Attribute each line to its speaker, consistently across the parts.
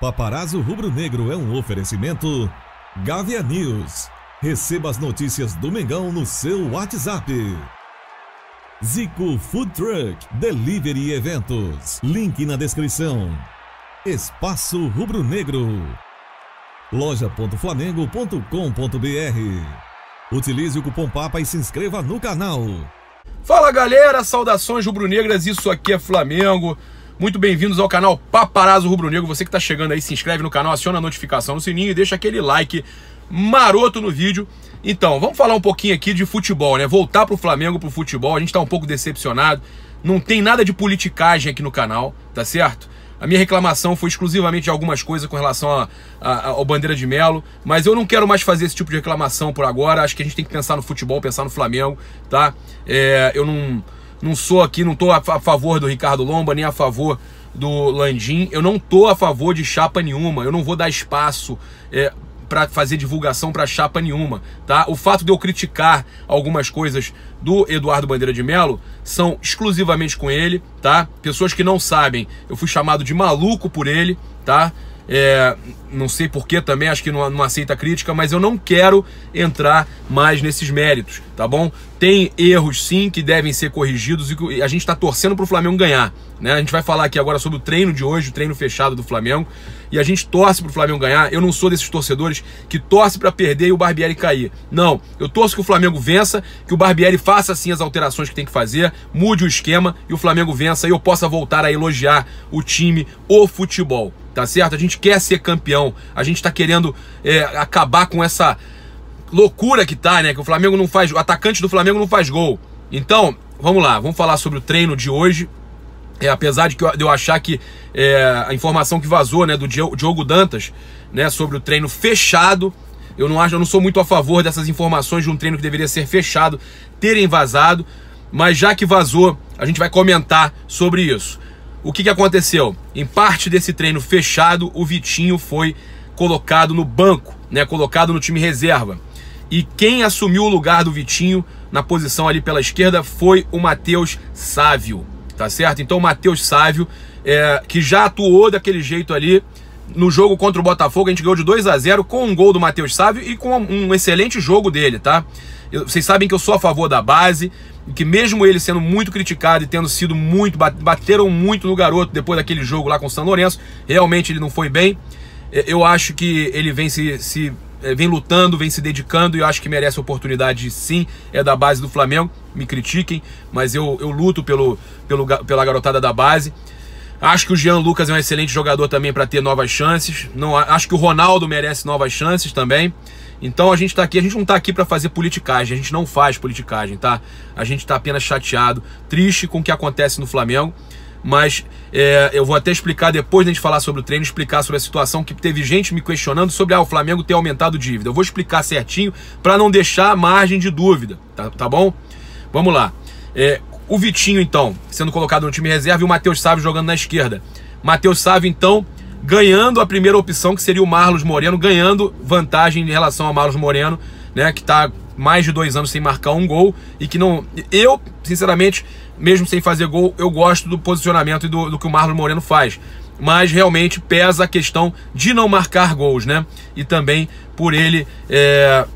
Speaker 1: Paparazzo Rubro Negro é um oferecimento Gavia News. Receba as notícias do Mengão no seu WhatsApp. Zico Food Truck Delivery e Eventos. Link na descrição. Espaço Rubro Negro. Loja.flamengo.com.br. Utilize o cupom PAPA e se inscreva no canal.
Speaker 2: Fala galera, saudações rubro-negras, isso aqui é Flamengo. Muito bem-vindos ao canal Paparazzo Rubro Negro. Você que está chegando aí, se inscreve no canal, aciona a notificação no sininho e deixa aquele like maroto no vídeo. Então, vamos falar um pouquinho aqui de futebol, né? Voltar pro Flamengo, pro futebol. A gente tá um pouco decepcionado. Não tem nada de politicagem aqui no canal, tá certo? A minha reclamação foi exclusivamente de algumas coisas com relação a, ao Bandeira de Melo, mas eu não quero mais fazer esse tipo de reclamação por agora. Acho que a gente tem que pensar no futebol, pensar no Flamengo, tá? É, eu não não sou aqui, não tô a, a favor do Ricardo Lomba, nem a favor do Landim. Eu não tô a favor de chapa nenhuma. Eu não vou dar espaço é, para fazer divulgação para chapa nenhuma, tá? O fato de eu criticar algumas coisas do Eduardo Bandeira de Melo são exclusivamente com ele, tá? Pessoas que não sabem, eu fui chamado de maluco por ele, tá? É, não sei porquê também, acho que não, não aceita crítica, mas eu não quero entrar mais nesses méritos, tá bom? Tem erros sim que devem ser corrigidos e a gente está torcendo para o Flamengo ganhar. Né? A gente vai falar aqui agora sobre o treino de hoje, o treino fechado do Flamengo. E a gente torce para o Flamengo ganhar. Eu não sou desses torcedores que torce para perder e o Barbieri cair. Não, eu torço que o Flamengo vença, que o Barbieri faça assim as alterações que tem que fazer, mude o esquema e o Flamengo vença e eu possa voltar a elogiar o time, o futebol. Tá certo? A gente quer ser campeão. A gente está querendo é, acabar com essa loucura que tá, né? Que o Flamengo não faz. O atacante do Flamengo não faz gol. Então, vamos lá, vamos falar sobre o treino de hoje. É, apesar de, eu, de eu achar que é, a informação que vazou né, do Diogo Dantas né, sobre o treino fechado, eu não acho, eu não sou muito a favor dessas informações de um treino que deveria ser fechado terem vazado, mas já que vazou, a gente vai comentar sobre isso. O que, que aconteceu? Em parte desse treino fechado, o Vitinho foi colocado no banco, né, colocado no time reserva. E quem assumiu o lugar do Vitinho na posição ali pela esquerda foi o Matheus Sávio, tá certo? Então o Matheus Sávio, é, que já atuou daquele jeito ali no jogo contra o Botafogo, a gente ganhou de 2 a 0 com um gol do Matheus Sávio e com um excelente jogo dele, tá? Eu, vocês sabem que eu sou a favor da base, que mesmo ele sendo muito criticado e tendo sido muito, bateram muito no garoto depois daquele jogo lá com o São Lourenço, realmente ele não foi bem. É, eu acho que ele vem se, se vem lutando, vem se dedicando e eu acho que merece oportunidade sim, é da base do Flamengo, me critiquem, mas eu, eu luto pelo, pelo, pela garotada da base. Acho que o Jean Lucas é um excelente jogador também para ter novas chances. Não, acho que o Ronaldo merece novas chances também. Então a gente tá aqui, a gente não tá aqui para fazer politicagem, a gente não faz politicagem, tá? A gente tá apenas chateado, triste com o que acontece no Flamengo mas é, eu vou até explicar depois de a gente falar sobre o treino, explicar sobre a situação que teve gente me questionando sobre ah, o Flamengo ter aumentado dívida. Eu vou explicar certinho para não deixar margem de dúvida, tá, tá bom? Vamos lá. É, o Vitinho, então, sendo colocado no time reserva e o Matheus Sávio jogando na esquerda. Matheus Sávio, então, ganhando a primeira opção, que seria o Marlos Moreno, ganhando vantagem em relação ao Marlos Moreno, né, que está mais de dois anos sem marcar um gol e que não. Eu, sinceramente, mesmo sem fazer gol, eu gosto do posicionamento e do, do que o Marlon Moreno faz. Mas realmente pesa a questão de não marcar gols, né? E também por ele é,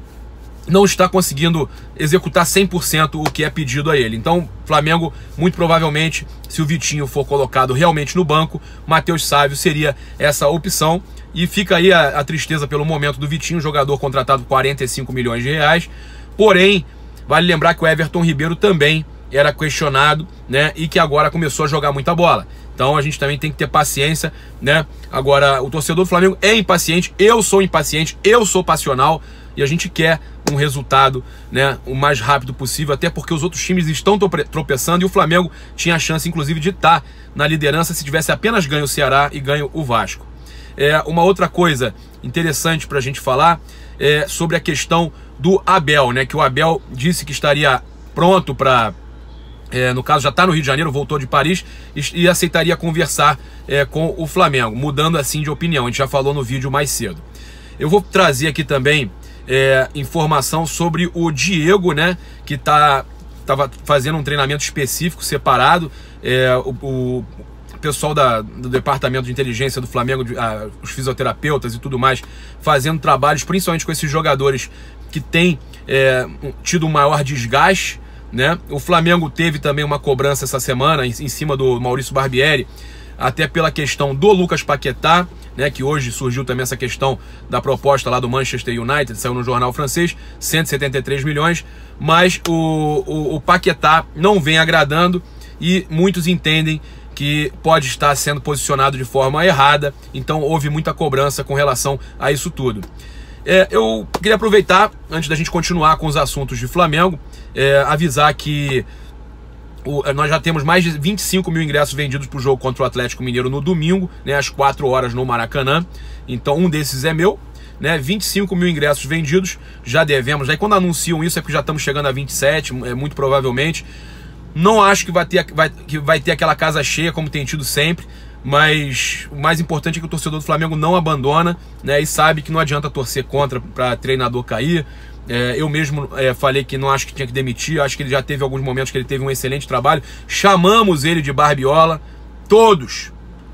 Speaker 2: não estar conseguindo executar 100% o que é pedido a ele. Então, Flamengo, muito provavelmente, se o Vitinho for colocado realmente no banco, Matheus Sávio seria essa opção. E fica aí a, a, tristeza pelo momento do Vitinho, jogador contratado por 45 milhões de reais. Porém, vale lembrar que o Everton Ribeiro também era questionado, né? E que agora começou a jogar muita bola. Então a gente também tem que ter paciência, né? Agora, o torcedor do Flamengo é impaciente, eu sou impaciente, eu sou passional e a gente quer um resultado, né, o mais rápido possível, até porque os outros times estão tropeçando e o Flamengo tinha a chance, inclusive, de estar na liderança se tivesse apenas ganho o Ceará e ganho o Vasco. É, uma outra coisa interessante para a gente falar é sobre a questão do Abel, né? Que o Abel disse que estaria pronto para é, no caso já está no Rio de Janeiro, voltou de Paris e, e aceitaria conversar é, com o Flamengo, mudando assim de opinião. A gente já falou no vídeo mais cedo. Eu vou trazer aqui também é, informação sobre o Diego, né, que está tava fazendo um treinamento específico separado. É, o, o pessoal da, do departamento de inteligência do Flamengo, de, os fisioterapeutas e tudo mais, fazendo trabalhos, principalmente com esses jogadores que têm é, tido um maior desgaste. Né? O Flamengo teve também uma cobrança essa semana em, cima do Maurício Barbieri, até pela questão do Lucas Paquetá, né, que hoje surgiu também essa questão da proposta lá do Manchester United, saiu no jornal francês, 173 milhões, mas o, o, o Paquetá não vem agradando e muitos entendem que pode estar sendo posicionado de forma errada, então houve muita cobrança com relação a isso tudo. É, eu queria aproveitar, antes da gente continuar com os assuntos de Flamengo, é, avisar que o, nós já temos mais de 25 mil ingressos vendidos para o jogo contra o Atlético Mineiro no domingo, né, às 4 horas no Maracanã. Então um desses é meu. Né, 25 mil ingressos vendidos, já devemos. Aí quando anunciam isso é porque já estamos chegando a 27, é, muito provavelmente. Não acho que vai ter, vai, que vai ter aquela casa cheia como tem tido sempre, mas o mais importante é que o torcedor do Flamengo não abandona né, e sabe que não adianta torcer contra para treinador cair. É, eu mesmo é, falei que não acho que tinha que demitir, acho que ele já teve alguns momentos que ele teve um excelente trabalho. Chamamos ele de Barbiola, todos,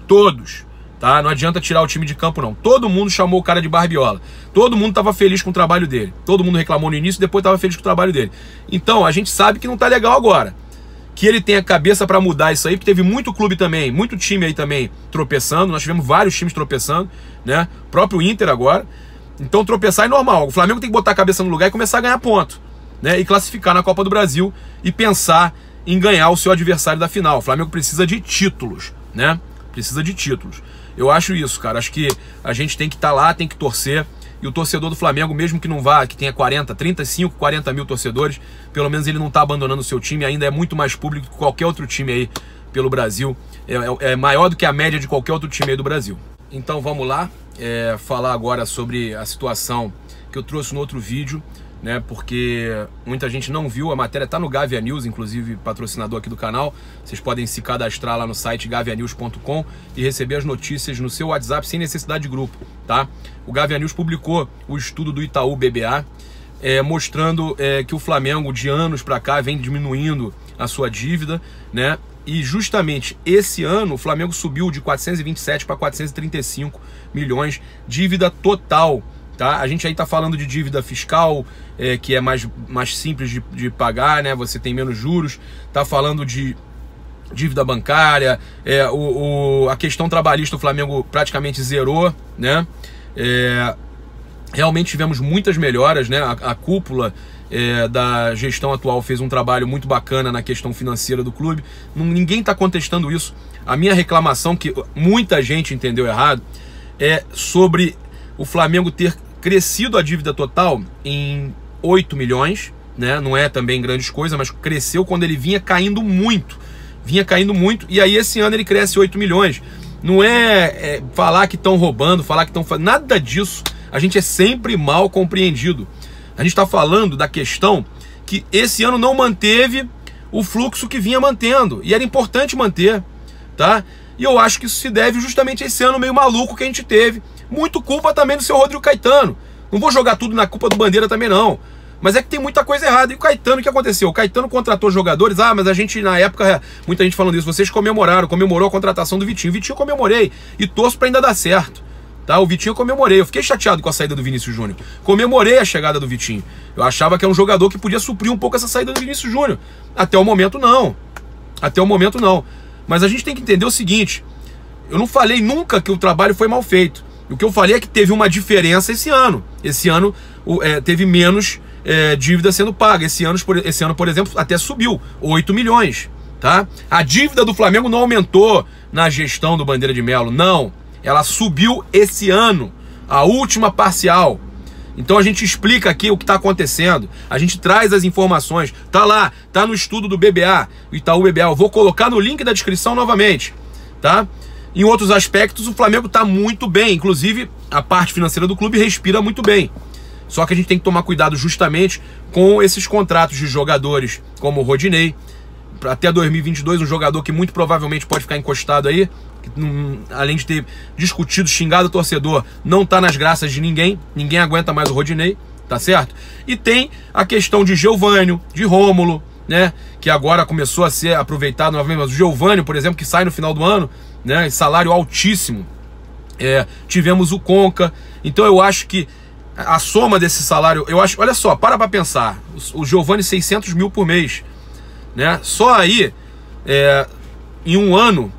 Speaker 2: todos, tá? Não adianta tirar o time de campo não. Todo mundo chamou o cara de Barbiola. Todo mundo estava feliz com o trabalho dele. Todo mundo reclamou no início, depois estava feliz com o trabalho dele. Então a gente sabe que não tá legal agora que ele tenha cabeça para mudar isso aí, porque teve muito clube também, muito time aí também tropeçando, nós tivemos vários times tropeçando, né? O próprio Inter agora. Então tropeçar é normal. O Flamengo tem que botar a cabeça no lugar e começar a ganhar ponto, né? E classificar na Copa do Brasil e pensar em ganhar o seu adversário da final. O Flamengo precisa de títulos, né? Precisa de títulos. Eu acho isso, cara. Acho que a gente tem que estar tá lá, tem que torcer. E o torcedor do Flamengo, mesmo que não vá, que tenha 40, 35, 40 mil torcedores, pelo menos ele não está abandonando o seu time, ainda é muito mais público que qualquer outro time aí pelo Brasil. É, é, é, maior do que a média de qualquer outro time aí do Brasil. Então vamos lá, é, falar agora sobre a situação que eu trouxe no outro vídeo né? Porque muita gente não viu, a matéria está no Gavia News, inclusive patrocinador aqui do canal. Vocês podem se cadastrar lá no site gavianews.com e receber as notícias no seu WhatsApp sem necessidade de grupo, tá? O Gavia News publicou o estudo do Itaú BBA, é, mostrando é, que o Flamengo de anos para cá vem diminuindo a sua dívida, né? E justamente esse ano o Flamengo subiu de 427 para 435 milhões, dívida total Tá? A gente aí está falando de dívida fiscal, é, que é mais, mais simples de, de pagar, né? Você tem menos juros. Está falando de dívida bancária, é, o, o, a questão trabalhista o Flamengo praticamente zerou, né? É, realmente tivemos muitas melhoras, né? A, a cúpula é, da gestão atual fez um trabalho muito bacana na questão financeira do clube. Ninguém está contestando isso. A minha reclamação, que muita gente entendeu errado, é sobre o Flamengo ter crescido a dívida total em 8 milhões, né? Não é também grandes coisa, mas cresceu quando ele vinha caindo muito. Vinha caindo muito, e aí esse ano ele cresce 8 milhões. Não é, é falar que estão roubando, falar que estão. Nada disso. A gente é sempre mal compreendido. A gente está falando da questão que esse ano não manteve o fluxo que vinha mantendo. E era importante manter. tá? E eu acho que isso se deve justamente a esse ano meio maluco que a gente teve muito culpa também do seu Rodrigo Caetano. Não vou jogar tudo na culpa do Bandeira também, não. Mas é que tem muita coisa errada. E o Caetano, o que aconteceu? O Caetano contratou jogadores. Ah, mas a gente, na época, muita gente falando isso. Vocês comemoraram, comemorou a contratação do Vitinho. Vitinho comemorei. E torço para ainda dar certo. Tá? O Vitinho eu comemorei. Eu fiquei chateado com a saída do Vinícius Júnior. Comemorei a chegada do Vitinho. Eu achava que é um jogador que podia suprir um pouco essa saída do Vinícius Júnior. Até o momento, não. Até o momento, não. Mas a gente tem que entender o seguinte. Eu não falei nunca que o trabalho foi mal feito. O que eu falei é que teve uma diferença esse ano. Esse ano é, teve menos é, dívida sendo paga. Esse ano, esse ano, por exemplo, até subiu 8 milhões. Tá? A dívida do Flamengo não aumentou na gestão do Bandeira de Melo, não. Ela subiu esse ano, a última parcial. Então a gente explica aqui o que está acontecendo, a gente traz as informações. Tá lá, tá no estudo do BBA, Itaú BBA. Eu vou colocar no link da descrição novamente, tá? Em outros aspectos, o Flamengo está muito bem. Inclusive, a parte financeira do clube respira muito bem. Só que a gente tem que tomar cuidado justamente com esses contratos de jogadores como o Rodinei. Até 2022, um jogador que muito provavelmente pode ficar encostado aí. Que, além de ter discutido, xingado o torcedor, não está nas graças de ninguém. Ninguém aguenta mais o Rodinei, tá certo? E tem a questão de Geovânio, de Rômulo, né? Que agora começou a ser aproveitado novamente. Mas o Geovânio, por exemplo, que sai no final do ano, né? Salário altíssimo. É, tivemos o Conca. Então eu acho que a soma desse salário, eu acho, olha só, para para pensar. O, Giovanni 600 mil por mês, né? Só aí, é, em um ano,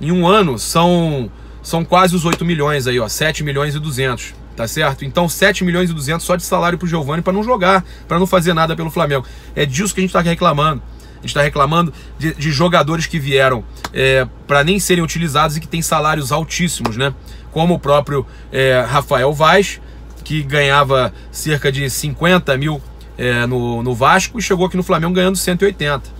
Speaker 2: em um ano são são quase os 8 milhões aí, ó, 7 milhões e 200, tá certo? Então 7 milhões e 200 só de salário pro Giovanni para não jogar, para não fazer nada pelo Flamengo. É disso que a gente tá reclamando. A gente está reclamando de, de, jogadores que vieram é, para nem serem utilizados e que têm salários altíssimos, né? Como o próprio é, Rafael Vaz, que ganhava cerca de 50 mil é, no, no Vasco e chegou aqui no Flamengo ganhando 180.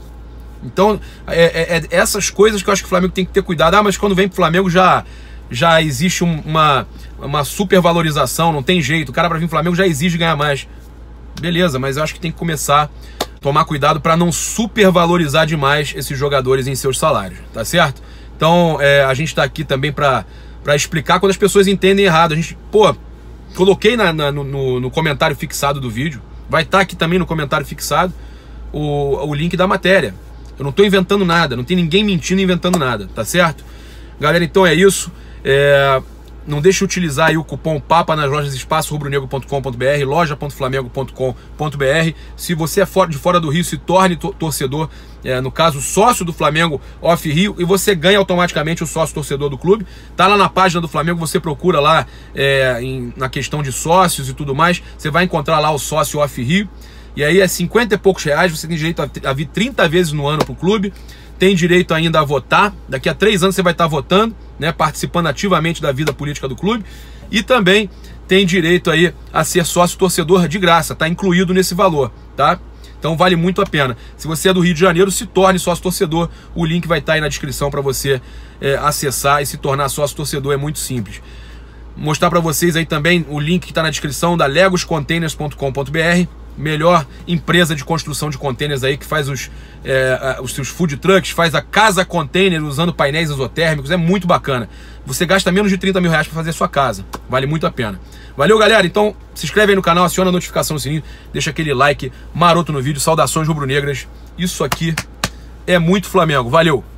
Speaker 2: Então, é, é, é, essas coisas que eu acho que o Flamengo tem que ter cuidado. Ah, mas quando vem pro Flamengo já, já existe uma, uma supervalorização, não tem jeito. O cara para vir pro Flamengo já exige ganhar mais. Beleza, mas eu acho que tem que começar tomar cuidado para não supervalorizar demais esses jogadores em seus salários, tá certo? Então é, a gente está aqui também para explicar quando as pessoas entendem errado. A gente, pô, coloquei na, na no, no, comentário fixado do vídeo, vai estar tá aqui também no comentário fixado o, o link da matéria. Eu não estou inventando nada, não tem ninguém mentindo inventando nada, tá certo? Galera, então é isso. É, não deixe de utilizar o cupom PAPA nas lojas espaço rubronegro.com.br, loja.flamengo.com.br. Se você é de fora do Rio, se torne torcedor, é, no caso, sócio do Flamengo Off Rio, e você ganha automaticamente o sócio torcedor do clube. Tá lá na página do Flamengo, você procura lá é, em, na questão de sócios e tudo mais, você vai encontrar lá o sócio Off Rio. E aí é 50 e poucos reais, você tem direito a, vir 30 vezes no ano pro clube tem direito ainda a votar. Daqui a três anos você vai estar votando, né, participando ativamente da vida política do clube. E também tem direito aí a ser sócio torcedor de graça, tá incluído nesse valor, tá? Então vale muito a pena. Se você é do Rio de Janeiro, se torne sócio torcedor. O link vai estar aí na descrição para você é, acessar e se tornar sócio torcedor. É muito simples. Mostrar para vocês aí também o link que está na descrição da legoscontainers.com.br melhor empresa de construção de contêineres aí que faz os, é, os seus food trucks, faz a casa container usando painéis isotérmicos, é muito bacana. Você gasta menos de 30 mil reais para fazer a sua casa, vale muito a pena. Valeu, galera. Então se inscreve aí no canal, aciona a notificação no sininho, deixa aquele like maroto no vídeo. Saudações rubro-negras. Isso aqui é muito Flamengo. Valeu!